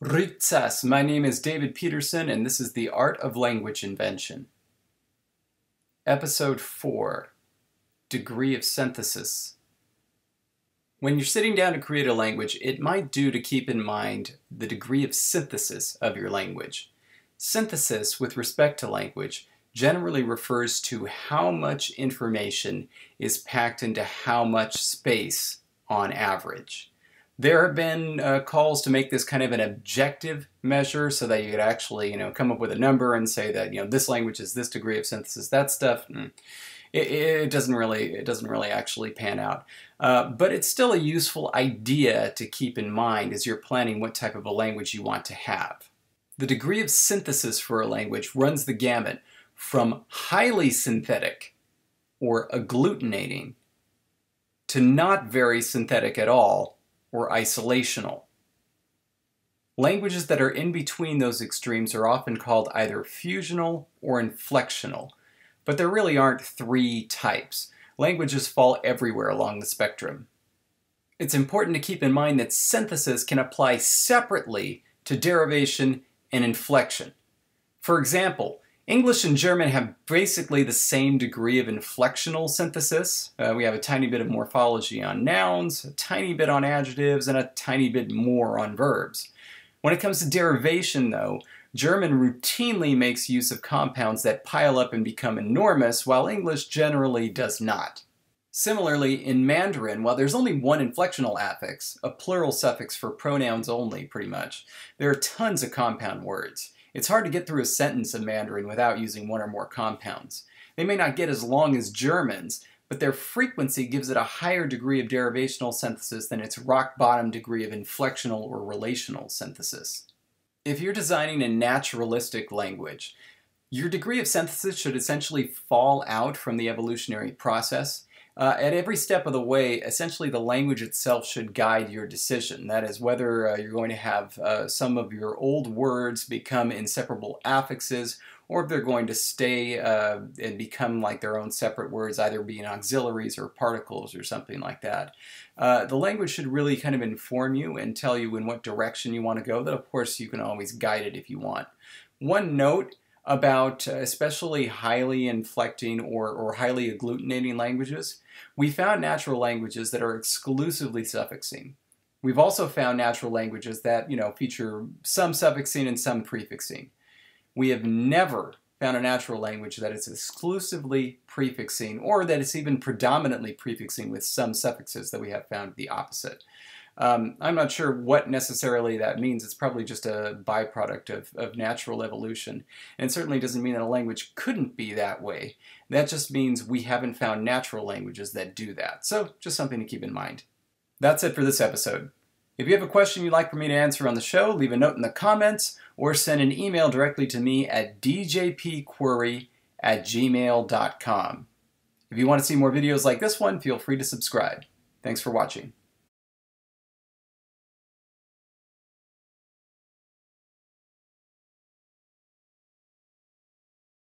Ritsas, my name is David Peterson and this is The Art of Language Invention. Episode 4 Degree of Synthesis. When you're sitting down to create a language, it might do to keep in mind the degree of synthesis of your language. Synthesis, with respect to language, generally refers to how much information is packed into how much space on average. There have been uh, calls to make this kind of an objective measure so that you could actually, you know, come up with a number and say that, you know, this language is this degree of synthesis, that stuff. Mm, it, it, doesn't really, it doesn't really actually pan out. Uh, but it's still a useful idea to keep in mind as you're planning what type of a language you want to have. The degree of synthesis for a language runs the gamut from highly synthetic or agglutinating to not very synthetic at all or isolational. Languages that are in between those extremes are often called either fusional or inflectional, but there really aren't three types. Languages fall everywhere along the spectrum. It's important to keep in mind that synthesis can apply separately to derivation and inflection. For example, English and German have basically the same degree of inflectional synthesis. Uh, we have a tiny bit of morphology on nouns, a tiny bit on adjectives, and a tiny bit more on verbs. When it comes to derivation, though, German routinely makes use of compounds that pile up and become enormous, while English generally does not. Similarly, in Mandarin, while there's only one inflectional affix, a plural suffix for pronouns only, pretty much, there are tons of compound words. It's hard to get through a sentence in Mandarin without using one or more compounds. They may not get as long as German's, but their frequency gives it a higher degree of derivational synthesis than its rock bottom degree of inflectional or relational synthesis. If you're designing a naturalistic language, your degree of synthesis should essentially fall out from the evolutionary process uh, at every step of the way, essentially the language itself should guide your decision. That is, whether uh, you're going to have uh, some of your old words become inseparable affixes, or if they're going to stay uh, and become like their own separate words, either being auxiliaries or particles or something like that. Uh, the language should really kind of inform you and tell you in what direction you want to go. That, of course, you can always guide it if you want. One note about uh, especially highly inflecting or, or highly agglutinating languages, we found natural languages that are exclusively suffixing. We've also found natural languages that, you know, feature some suffixing and some prefixing. We have never found a natural language that is exclusively prefixing or that is even predominantly prefixing with some suffixes that we have found the opposite. Um, I'm not sure what necessarily that means. It's probably just a byproduct of, of natural evolution. And certainly doesn't mean that a language couldn't be that way. That just means we haven't found natural languages that do that. So just something to keep in mind. That's it for this episode. If you have a question you'd like for me to answer on the show, leave a note in the comments or send an email directly to me at djpquery at gmail.com. If you want to see more videos like this one, feel free to subscribe. Thanks for watching.